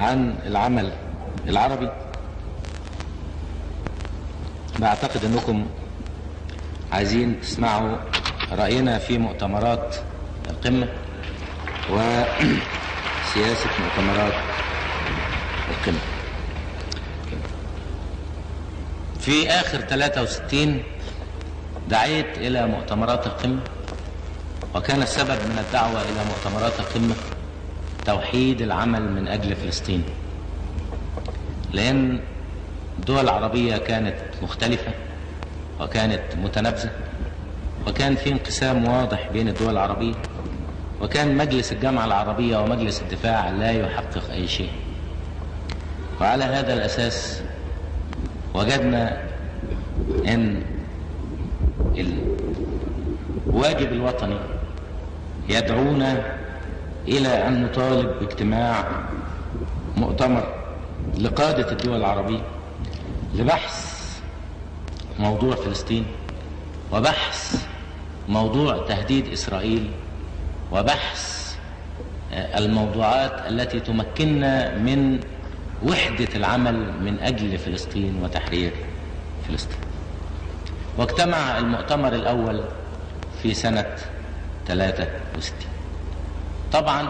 عن العمل العربي؟ بعتقد أنكم عايزين تسمعوا رأينا في مؤتمرات القمة وسياسة مؤتمرات القمة. في آخر 63 دعيت إلى مؤتمرات القمة وكان السبب من الدعوة إلى مؤتمرات القمة توحيد العمل من أجل فلسطين. لأن الدول العربية كانت مختلفة وكانت متنابذة وكان في انقسام واضح بين الدول العربية وكان مجلس الجامعة العربية ومجلس الدفاع لا يحقق أي شيء. وعلى هذا الأساس وجدنا أن الواجب الوطني يدعونا إلى أن نطالب باجتماع مؤتمر لقادة الدول العربية لبحث موضوع فلسطين وبحث موضوع تهديد إسرائيل وبحث الموضوعات التي تمكننا من وحدة العمل من أجل فلسطين وتحرير فلسطين. واجتمع المؤتمر الأول في سنة 63 طبعا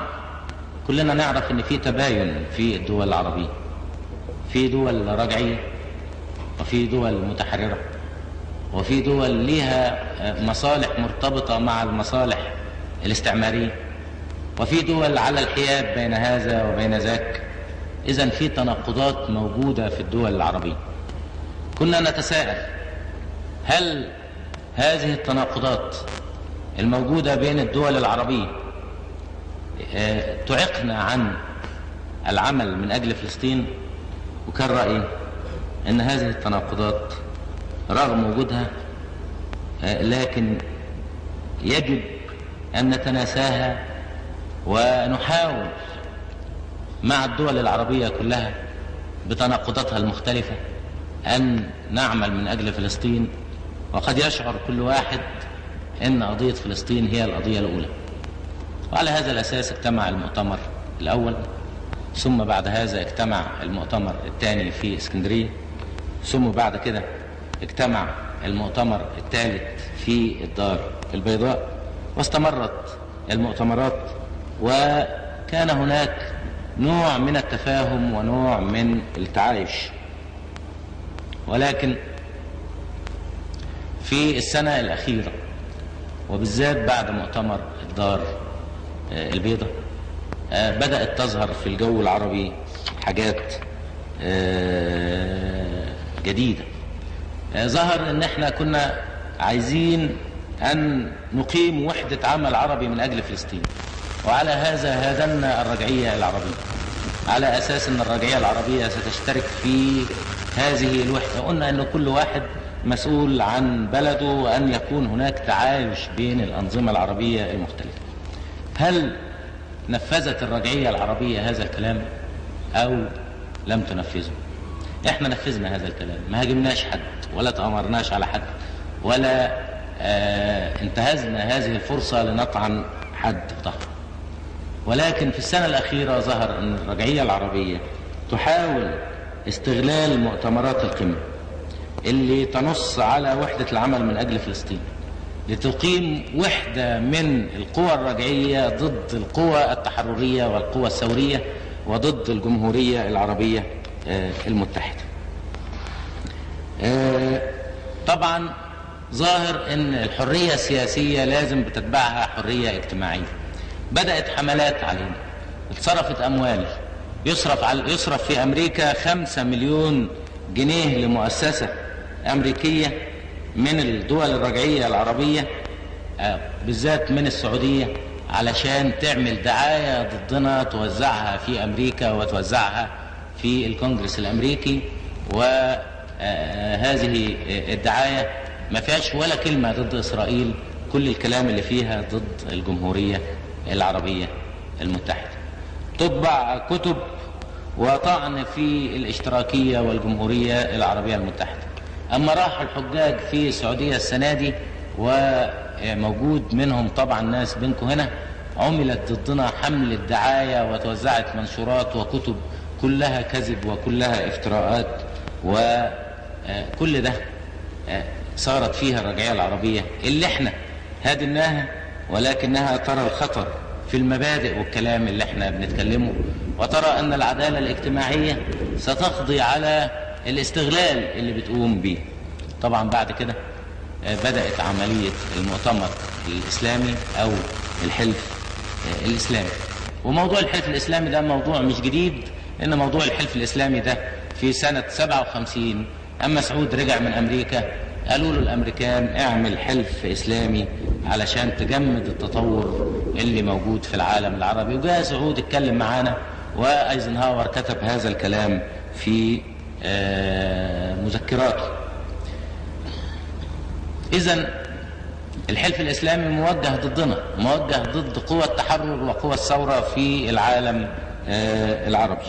كلنا نعرف إن في تباين في الدول العربية في دول رجعية وفي دول متحررة وفي دول لها مصالح مرتبطة مع المصالح الاستعمارية وفي دول على الحياد بين هذا وبين ذاك. إذا في تناقضات موجودة في الدول العربية. كنا نتساءل هل هذه التناقضات الموجودة بين الدول العربية تعقنا عن العمل من أجل فلسطين وكان رأيي أن هذه التناقضات رغم وجودها لكن يجب أن نتناساها ونحاول مع الدول العربية كلها بتناقضاتها المختلفة أن نعمل من أجل فلسطين. وقد يشعر كل واحد أن قضية فلسطين هي القضية الأولى. وعلى هذا الأساس اجتمع المؤتمر الأول ثم بعد هذا اجتمع المؤتمر الثاني في اسكندرية ثم بعد كده اجتمع المؤتمر الثالث في الدار البيضاء واستمرت المؤتمرات وكان هناك نوع من التفاهم ونوع من التعايش. ولكن في السنة الأخيرة وبالذات بعد مؤتمر الدار البيضاء بدأت تظهر في الجو العربي حاجات جديدة. ظهر إن إحنا كنا عايزين أن نقيم وحدة عمل عربي من أجل فلسطين. وعلى هذا هدمنا الرجعية العربية. على أساس إن الرجعية العربية ستشترك في هذه الوحدة. قلنا إن كل واحد مسؤول عن بلده وأن يكون هناك تعايش بين الأنظمة العربية المختلفة. هل نفذت الرجعية العربية هذا الكلام أو لم تنفذه؟ إحنا نفذنا هذا الكلام ما هاجمناش حد ولا تأمرناش على حد ولا آه انتهزنا هذه الفرصة لنطعن حد ظهر ولكن في السنة الأخيرة ظهر أن الرجعية العربية تحاول استغلال مؤتمرات القمة اللي تنص على وحدة العمل من أجل فلسطين. لتقيم وحدة من القوى الرجعية ضد القوى التحررية والقوى الثورية وضد الجمهورية العربية المتحدة. طبعا ظاهر إن الحرية السياسية لازم بتتبعها حرية اجتماعية. بدأت حملات علينا. اتصرفت أموال. يصرف على يصرف في أمريكا خمسة مليون جنيه لمؤسسة أمريكية. من الدول الرجعية العربية بالذات من السعودية علشان تعمل دعاية ضدنا توزعها في أمريكا وتوزعها في الكونجرس الأمريكي. وهذه الدعاية ما فيهاش ولا كلمة ضد إسرائيل كل الكلام اللي فيها ضد الجمهورية العربية المتحدة. تطبع كتب وطعن في الاشتراكية والجمهورية العربية المتحدة. أما راح الحجاج في السعودية السنة دي وموجود منهم طبعا ناس بينكم هنا عملت ضدنا حملة دعاية وتوزعت منشورات وكتب كلها كذب وكلها افتراءات وكل ده آه، صارت فيها الرجعية العربية اللي إحنا هادناها ولكنها ترى الخطر في المبادئ والكلام اللي إحنا بنتكلمه وترى أن العدالة الاجتماعية ستقضي على الاستغلال اللي بتقوم به طبعا بعد كده آه، بدأت عملية المؤتمر الإسلامي أو الحلف آه، الإسلامي. وموضوع الحلف الإسلامي ده موضوع مش جديد لأن موضوع الحلف الإسلامي ده في سنة 57 أما سعود رجع من أمريكا قالوا له الأمريكان اعمل حلف إسلامي علشان تجمد التطور اللي موجود في العالم العربي. وجاء سعود اتكلم معانا وأيزنهاور كتب هذا الكلام في آه، مذكراته إذا الحلف الإسلامي موجه ضدنا موجه ضد قوى التحرر وقوى الثورة في العالم آه، العربي.